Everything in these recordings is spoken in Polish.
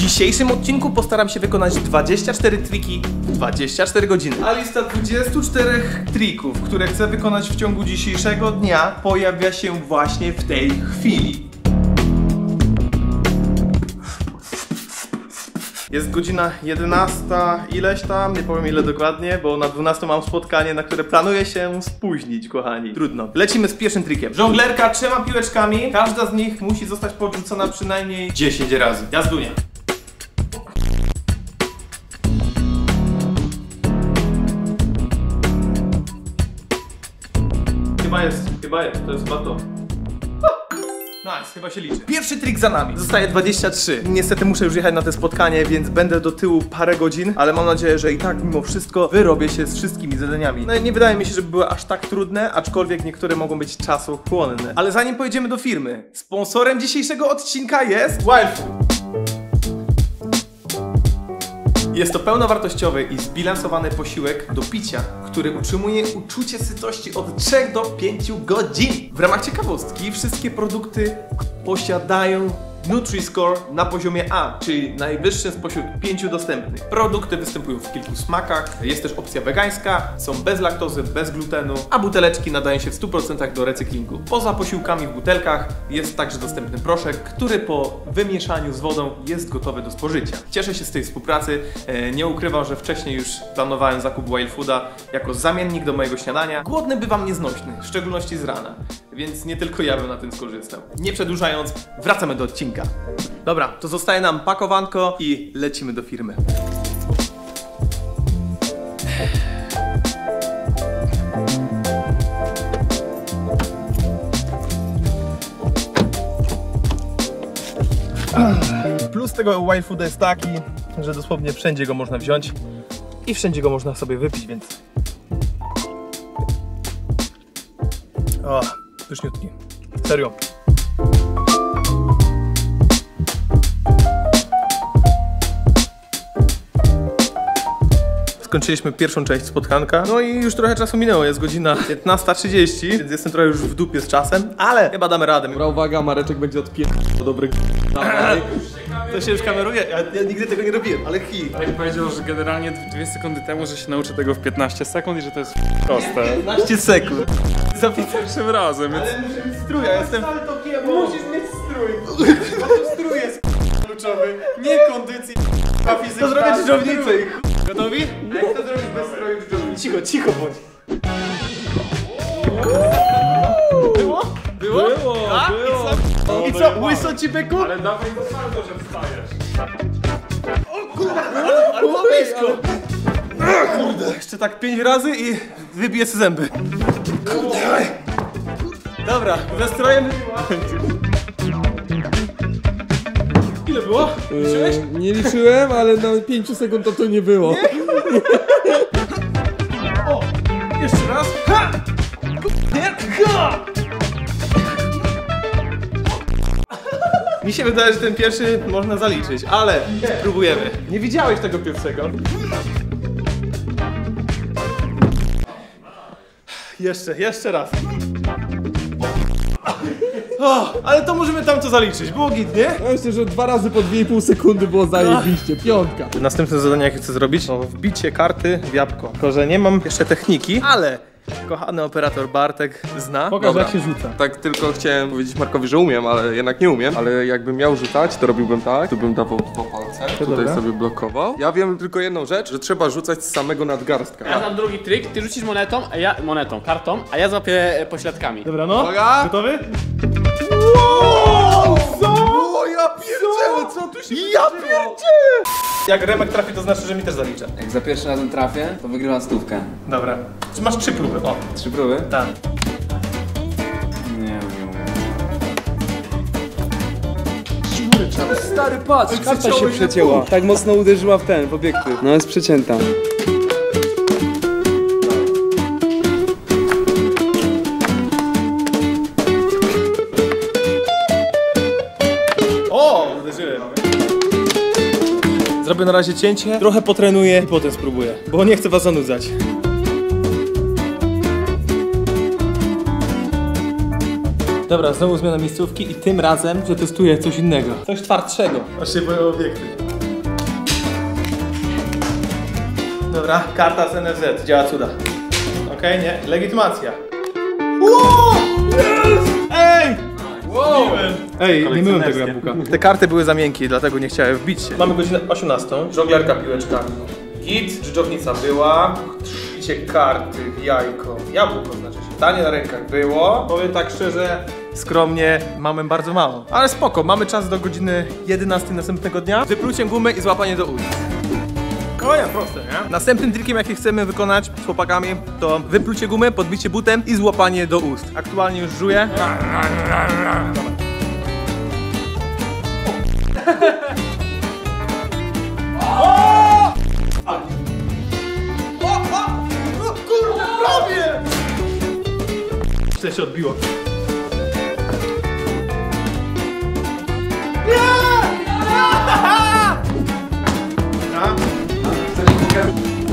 dzisiejszym odcinku postaram się wykonać 24 triki w 24 godziny. A lista 24 trików, które chcę wykonać w ciągu dzisiejszego dnia pojawia się właśnie w tej chwili. Jest godzina 11, ileś tam, nie powiem ile dokładnie, bo na 12 mam spotkanie, na które planuję się spóźnić, kochani. Trudno. Lecimy z pierwszym trikiem. Żonglerka trzema piłeczkami, każda z nich musi zostać podrzucona przynajmniej 10 razy. Jazdunia. Chyba jest, chyba jest, to jest to. Nice, chyba się liczy. Pierwszy trik za nami. Zostaje 23. Niestety muszę już jechać na to spotkanie, więc będę do tyłu parę godzin, ale mam nadzieję, że i tak mimo wszystko wyrobię się z wszystkimi zadaniami. No i nie wydaje mi się, żeby były aż tak trudne, aczkolwiek niektóre mogą być czasochłonne. Ale zanim pojedziemy do firmy, sponsorem dzisiejszego odcinka jest Wildfood. Jest to pełnowartościowy i zbilansowany posiłek do picia, który utrzymuje uczucie sytości od 3 do 5 godzin. W ramach ciekawostki wszystkie produkty posiadają Nutri-Score na poziomie A, czyli najwyższy spośród pięciu dostępnych. Produkty występują w kilku smakach, jest też opcja wegańska, są bez laktozy, bez glutenu, a buteleczki nadają się w 100% do recyklingu. Poza posiłkami w butelkach jest także dostępny proszek, który po wymieszaniu z wodą jest gotowy do spożycia. Cieszę się z tej współpracy, e, nie ukrywam, że wcześniej już planowałem zakup Wild Fooda jako zamiennik do mojego śniadania. Głodny bywam nieznośny, w szczególności z rana, więc nie tylko ja bym na tym skorzystał. Nie przedłużając, wracamy do odcinka. Dobra, to zostaje nam pakowanko i lecimy do firmy. Plus tego wild fooda jest taki, że dosłownie wszędzie go można wziąć i wszędzie go można sobie wypić, więc... O, pyszniutki. Serio. Skończyliśmy pierwszą część spotkanka, no i już trochę czasu minęło, jest godzina 15.30, więc jestem trochę już w dupie z czasem, ale chyba damy radę. Dobra, uwaga, Mareczek będzie odpier... do dobrych. To się już kameruje, ja, ja nigdy tego nie robiłem, ale hi. Tak powiedział, że generalnie dwie sekundy temu, że się nauczy tego w 15 sekund i że to jest proste. 15 sekund. Zapisać. Pierwszym razem, więc muszę mieć strój, ja jestem... Musisz mieć strój. Bo to strój jest kluczowy, nie kondycji fizyczna. To zrobię dżdżownicę i Gotowi? Jak to zrobić bez stroju dżdżownicy? Cicho, cicho bądź. Było? Było? Było, A? było. I co? I co? Łyso ci byku? Ale dawaj to salto, że wstajesz. Było blisko. Kurde. Jeszcze tak pięć razy i wybiję sobie zęby. Kurde. Dobra, ze strojem Ile było? Liczyłeś? Yy, nie liczyłem, ale na 5 sekund to to nie było. O! Jeszcze raz. Ha! Kurde. Ha! Mi się wydaje, że ten pierwszy można zaliczyć, ale spróbujemy. Nie widziałeś tego pierwszego. Jeszcze, jeszcze raz. O, ale to możemy tam to zaliczyć. Było git, nie? Ja myślę, że dwa razy po 2,5 sekundy było zajebiście. Piątka. Następne zadanie, jakie chcę zrobić, to wbicie karty w jabłko. Tylko, że nie mam jeszcze techniki, ale kochany operator Bartek zna. Pokaż, Dobra. jak się rzuca. Tak tylko chciałem powiedzieć Markowi, że umiem, ale jednak nie umiem. Ale jakbym miał rzucać, to robiłbym tak. Tu bym dawał dwa palce, tutaj dobra. sobie blokował. Ja wiem tylko jedną rzecz, że trzeba rzucać z samego nadgarstka. Ja znam drugi trik, ty rzucisz monetą, a ja monetą, kartą, a ja złapię e, pośladkami. Dobra, no. Uwaga! Gotowy? Ja pierdzielę, co tu się Ja pierdzielę! Jak Remek trafi, to znaczy, że mi też zalicza. Jak za pierwszym razem trafię, to wygrywam stówkę. Dobra. Czy masz trzy próby? O, Trzy próby? tak. Nie, nie umiem. Stary, patrz, karta się przecięła. Tak mocno uderzyła w ten, w obiekty. No jest przecięta. na razie cięcie, trochę potrenuję i potem spróbuję, bo nie chcę was zanudzać. Dobra, znowu zmiana miejscówki i tym razem przetestuję coś innego. Coś twardszego. Aż się obiekty. Dobra, karta z NFZ, działa cuda. Okej, okay, nie, legitymacja. Wow! Wow! Ej, nie myłem tego jabłka. Te karty były za miękkie, dlatego nie chciałem wbić się. Mamy godzinę 18. Żonglerka piłeczkami. Git, dżdżownica była. Trzycie karty, jajko. Jabłko znaczy się. Danie na rękach było. Powiem tak szczerze, skromnie, mamy bardzo mało. Ale spoko, mamy czas do godziny 11 następnego dnia. Wypluciem gumy i złapanie do ust. Proste, nie? Następnym trikiem, jaki chcemy wykonać z chłopakami, to wyplucie gumy, podbicie butem i złapanie do ust. Aktualnie już żuję. Kurde, prawie! Źle się odbiło.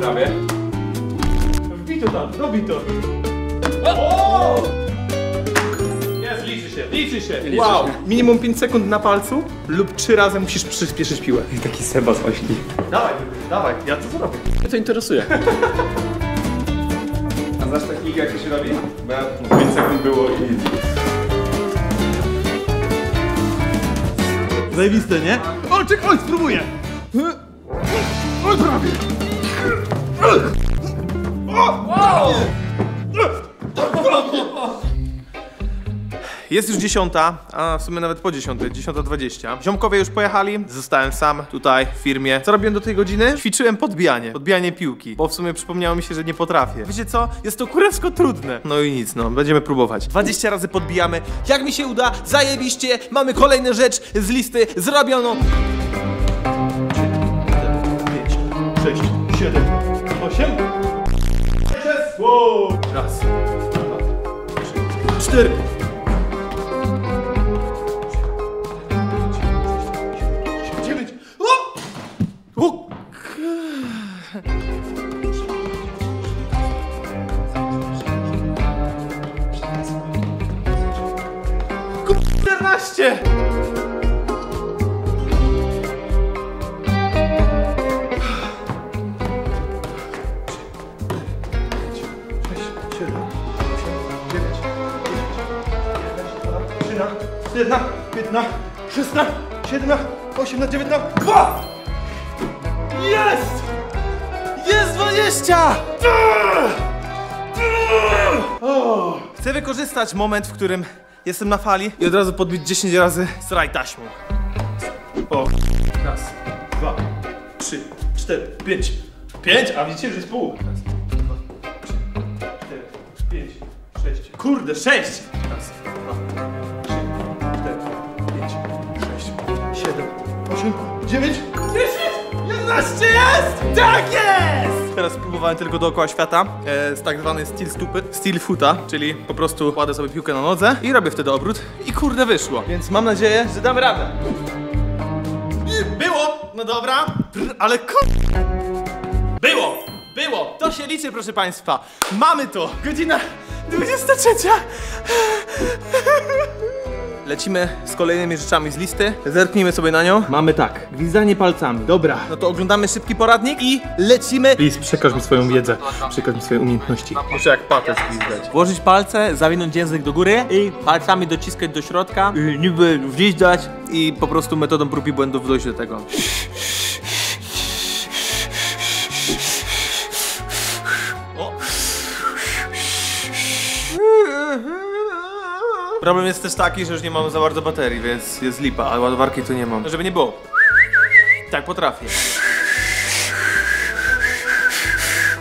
Prawie. Wbij to tam. O! Liczy się. wow, minimum 5 sekund na palcu lub 3 razy musisz przyspieszyć piłę. Taki Seba z ośli. Dawaj, dawaj, ja to zrobię. Mnie to interesuje. A znasz technikę jak to się robi? Bo ja 5 sekund było i... Zajebiste, nie? O, czekaj, oj, spróbuję. Oj, prawie. Jest już dziesiąta, a w sumie nawet po dziesiątej, dziesiąta dwadzieścia. Ziomkowie już pojechali, zostałem sam tutaj w firmie. Co robiłem do tej godziny? Ćwiczyłem podbijanie, podbijanie piłki, bo w sumie przypomniało mi się, że nie potrafię. Wiecie co? Jest to kurewsko trudne. No i nic, no, będziemy próbować. 20 razy podbijamy. Jak mi się uda, zajebiście, mamy kolejną rzecz z listy zrobioną. 5, 6, 7, 8. Wow. Raz, dwa, trzy, cztery. 7, 8, 9, 10, 11, 12, 13, 14, 15, 16, 17, 18, 19, 2! Jest! Jest 20! Chcę wykorzystać moment, w którym jestem na fali i od razu podbić 10 razy straj taśmą. O, raz, dwa, trzy, cztery, pięć. Pięć? A widzicie, że jest pół. Kurde, sześć! Raz, dwa, trzy, cztery, pięć, sześć, siedem, osiem, dziewięć, dziesięć! Jedenaście jest! Tak jest! Teraz próbowałem tylko dookoła świata e, z tak zwanej steel stupy, steel foota, czyli po prostu kładę sobie piłkę na nodze i robię wtedy obrót i kurde wyszło. Więc mam nadzieję, że damy radę. I Było! No dobra, ale kur... Było! To się liczy, proszę państwa. Mamy to! Godzina 23. Lecimy z kolejnymi rzeczami z listy. Zerknijmy sobie na nią. Mamy tak. Gwizdanie palcami. Dobra. No to oglądamy szybki poradnik i lecimy. Lis, przekaż mi swoją wiedzę. Przekaż mi swoje umiejętności. Muszę jak patec gwizdać. Włożyć palce, zawinąć język do góry i palcami dociskać do środka, i niby wliźdać. I po prostu metodą prób i błędów dojść do tego. Problem jest też taki, że już nie mam za bardzo baterii, więc jest lipa, a ładowarki tu nie mam. Żeby nie było. Tak potrafię.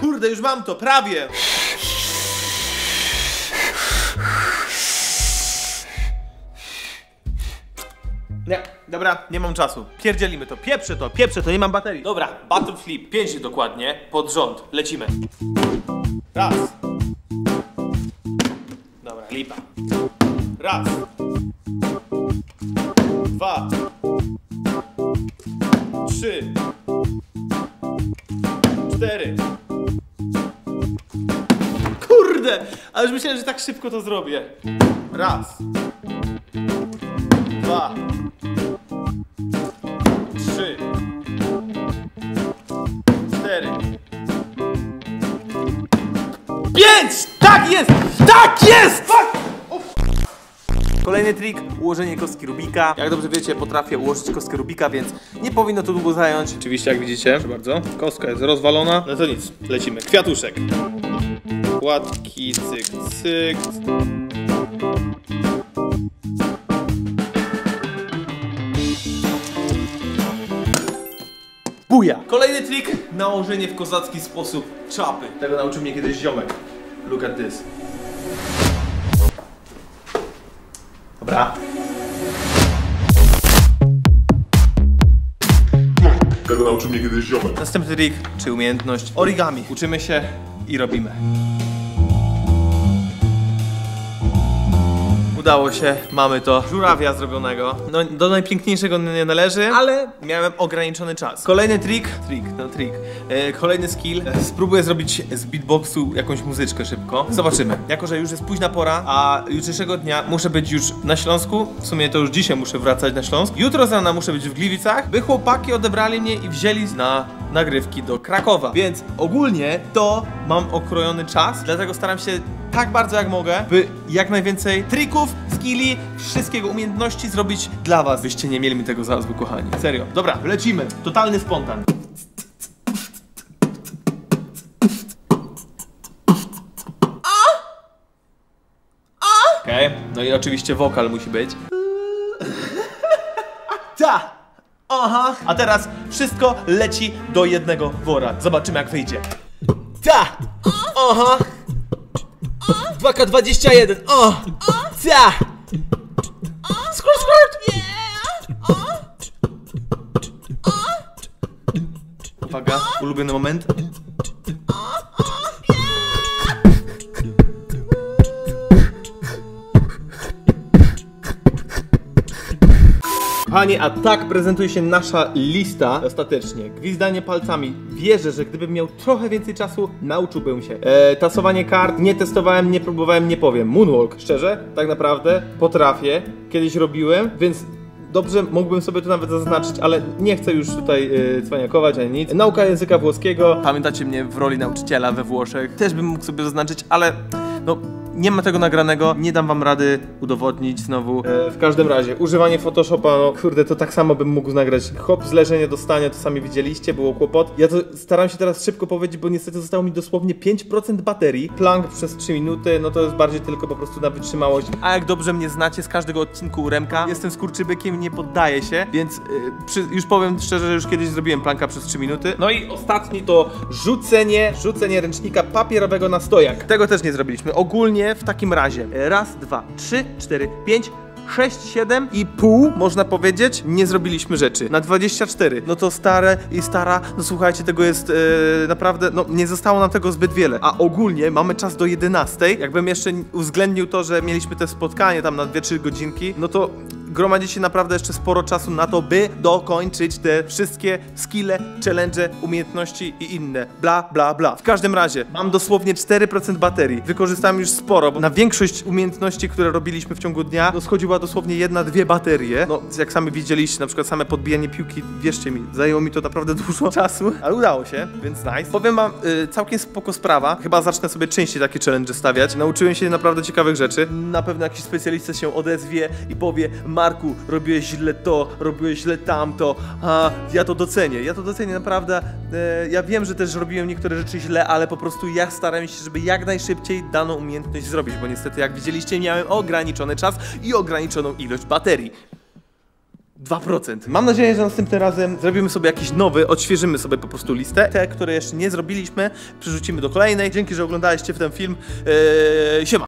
Kurde, już mam to, prawie! Nie, dobra, nie mam czasu. Pierdzielimy to, pieprzę to, pieprzę to, nie mam baterii. Dobra, battle flip, 5 dokładnie, pod rząd, lecimy. Raz. Raz. Dwa. Trzy. Cztery. Kurde! Ale już myślałem, że tak szybko to zrobię. Raz. Dwa. Trzy. Cztery. Pięć! Tak jest! Tak jest! Fuck! Kolejny trik, ułożenie kostki Rubika. Jak dobrze wiecie, potrafię ułożyć kostkę Rubika, więc nie powinno to długo zająć. Oczywiście, jak widzicie, proszę bardzo, kostka jest rozwalona. No to nic, lecimy. Kwiatuszek. Płatki, cyk, cyk. Buja! Kolejny trik, nałożenie w kozacki sposób czapy. Tego nauczył mnie kiedyś ziomek. Look at this. Dobra. Tego nauczył mnie kiedyś ziomek. Następny trik, czy umiejętność origami. Uczymy się i robimy. Udało się, mamy to. Żurawia zrobionego. No, do najpiękniejszego nie należy, ale miałem ograniczony czas. Kolejny trik, trik, no trik. E, kolejny skill. E, spróbuję zrobić z beatboxu jakąś muzyczkę szybko. Zobaczymy. Jako, że już jest późna pora, a jutrzejszego dnia muszę być już na Śląsku. W sumie to już dzisiaj muszę wracać na Śląsk. Jutro z rana muszę być w Gliwicach, by chłopaki odebrali mnie i wzięli na nagrywki do Krakowa. Więc ogólnie to mam okrojony czas, dlatego staram się tak bardzo jak mogę, by jak najwięcej trików, skilli, wszystkiego umiejętności zrobić dla was, byście nie mieli mi tego za zły, kochani. Serio. Dobra, lecimy. Totalny spontan. Okej, no i oczywiście wokal musi być. Ta! Aha! A teraz wszystko leci do jednego wora. Zobaczymy jak wyjdzie. Ta! Aha! 2K21, o! Ta! Skrót, skrót! Uwaga, ulubiony moment. A tak prezentuje się nasza lista ostatecznie. Gwizdanie palcami. Wierzę, że gdybym miał trochę więcej czasu, nauczyłbym się. E, tasowanie kart, nie testowałem, nie próbowałem, nie powiem. Moonwalk, szczerze, tak naprawdę potrafię. Kiedyś robiłem, więc Dobrze, mógłbym sobie to nawet zaznaczyć, ale nie chcę już tutaj yy, cwaniakować ani nic. Nauka języka włoskiego. Pamiętacie mnie w roli nauczyciela we Włoszech. Też bym mógł sobie zaznaczyć, ale no nie ma tego nagranego, nie dam wam rady udowodnić znowu. E, w każdym razie, używanie Photoshopa, no kurde, to tak samo bym mógł nagrać. Hop, zleżenie, dostanie, to sami widzieliście, było kłopot. Ja to staram się teraz szybko powiedzieć, bo niestety zostało mi dosłownie 5% baterii. Plank przez 3 minuty, no to jest bardziej tylko po prostu na wytrzymałość. A jak dobrze mnie znacie z każdego odcinku Remka, jestem skurczybykiem, nie poddaję się, więc y, przy, już powiem szczerze, że już kiedyś zrobiłem planka przez 3 minuty. No i ostatni to rzucenie, rzucenie ręcznika papierowego na stojak. Tego też nie zrobiliśmy. Ogólnie w takim razie raz, dwa, trzy, cztery, pięć, 6, 7 i pół, można powiedzieć, nie zrobiliśmy rzeczy. Na 24. No to stare i stara, no słuchajcie, tego jest e, naprawdę, no nie zostało nam tego zbyt wiele. A ogólnie mamy czas do 11. Jakbym jeszcze uwzględnił to, że mieliśmy te spotkanie tam na 2-3 godzinki, no to gromadzi się naprawdę jeszcze sporo czasu na to, by dokończyć te wszystkie skille, challenge, umiejętności i inne. Bla, bla, bla. W każdym razie, mam dosłownie 4% baterii. Wykorzystałem już sporo, bo na większość umiejętności, które robiliśmy w ciągu dnia, no schodziła dosłownie jedna, dwie baterie. No, jak sami widzieliście, na przykład same podbijanie piłki, wierzcie mi, zajęło mi to naprawdę dużo czasu, ale udało się, więc nice. Powiem wam, y, całkiem spoko sprawa. Chyba zacznę sobie częściej takie challenge stawiać. Nauczyłem się naprawdę ciekawych rzeczy. Na pewno jakiś specjalista się odezwie i powie, Marku, robiłeś źle to, robiłeś źle tamto, a ja to docenię, ja to docenię naprawdę. E, ja wiem, że też robiłem niektóre rzeczy źle, ale po prostu ja starałem się, żeby jak najszybciej daną umiejętność zrobić, bo niestety jak widzieliście miałem ograniczony czas i ograniczoną ilość baterii. 2%. Mam nadzieję, że następnym razem zrobimy sobie jakiś nowy, odświeżymy sobie po prostu listę. Te, które jeszcze nie zrobiliśmy, przerzucimy do kolejnej. Dzięki, że oglądaliście w ten film. Eee, siema!